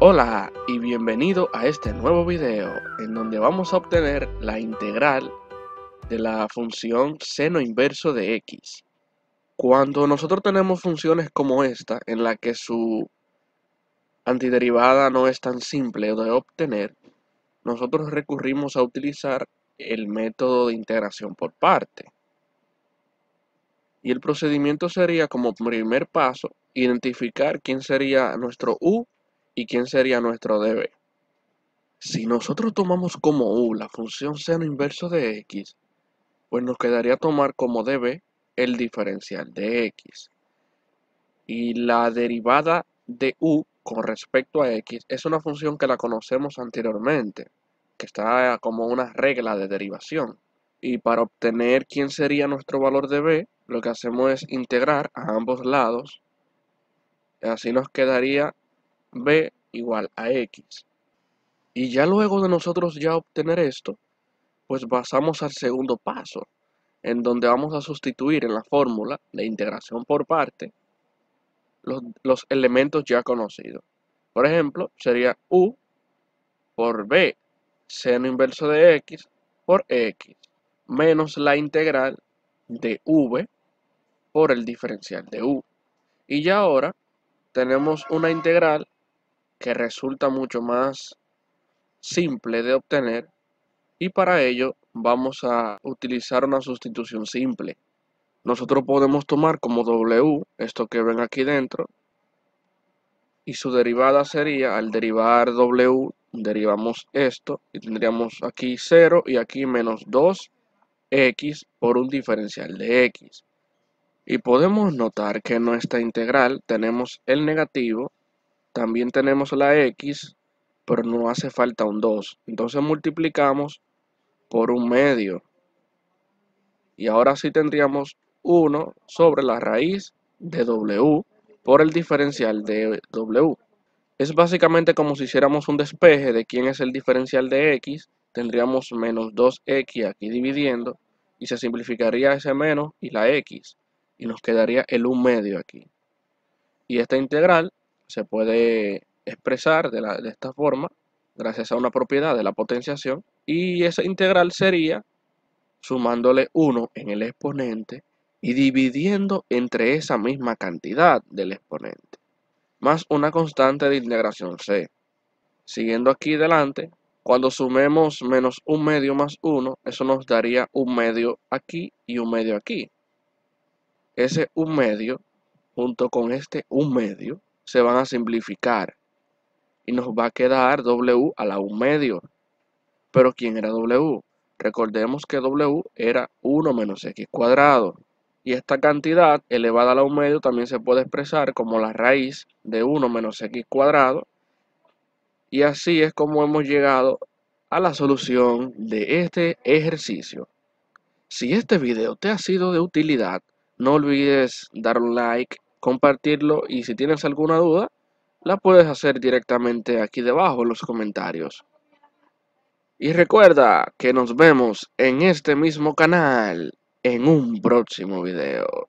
Hola y bienvenido a este nuevo video en donde vamos a obtener la integral de la función seno inverso de x. Cuando nosotros tenemos funciones como esta en la que su antiderivada no es tan simple de obtener, nosotros recurrimos a utilizar el método de integración por parte. Y el procedimiento sería como primer paso identificar quién sería nuestro u ¿Y quién sería nuestro db? Si nosotros tomamos como u la función seno inverso de x, pues nos quedaría tomar como db el diferencial de x. Y la derivada de u con respecto a x es una función que la conocemos anteriormente, que está como una regla de derivación. Y para obtener quién sería nuestro valor de b, lo que hacemos es integrar a ambos lados. Así nos quedaría b igual a x. Y ya luego de nosotros ya obtener esto, pues pasamos al segundo paso, en donde vamos a sustituir en la fórmula de integración por parte los, los elementos ya conocidos. Por ejemplo, sería u por b seno inverso de x por x menos la integral de v por el diferencial de u. Y ya ahora tenemos una integral que resulta mucho más simple de obtener y para ello vamos a utilizar una sustitución simple. Nosotros podemos tomar como W esto que ven aquí dentro y su derivada sería al derivar W derivamos esto y tendríamos aquí 0 y aquí menos 2x por un diferencial de x. Y podemos notar que en nuestra integral tenemos el negativo también tenemos la x, pero no hace falta un 2. Entonces multiplicamos por un medio. Y ahora sí tendríamos 1 sobre la raíz de w por el diferencial de w. Es básicamente como si hiciéramos un despeje de quién es el diferencial de x. Tendríamos menos 2x aquí dividiendo y se simplificaría ese menos y la x. Y nos quedaría el 1 medio aquí. Y esta integral se puede expresar de, esta forma gracias a una propiedad de la potenciación y esa integral sería sumándole 1 en el exponente y dividiendo entre esa misma cantidad del exponente, más una constante de integración c. Siguiendo aquí delante, cuando sumemos menos un medio más 1, eso nos daría un medio aquí y un medio aquí. Ese un medio, junto con este un medio, se van a simplificar y nos va a quedar W a la 1 medio. Pero ¿quién era W? Recordemos que W era 1 menos X cuadrado. Y esta cantidad elevada a la 1 medio también se puede expresar como la raíz de 1 menos X cuadrado. Y así es como hemos llegado a la solución de este ejercicio. Si este video te ha sido de utilidad, no olvides dar un like, compartirlo y si tienes alguna duda, la puedes hacer directamente aquí debajo en los comentarios. Y recuerda que nos vemos en este mismo canal en un próximo video.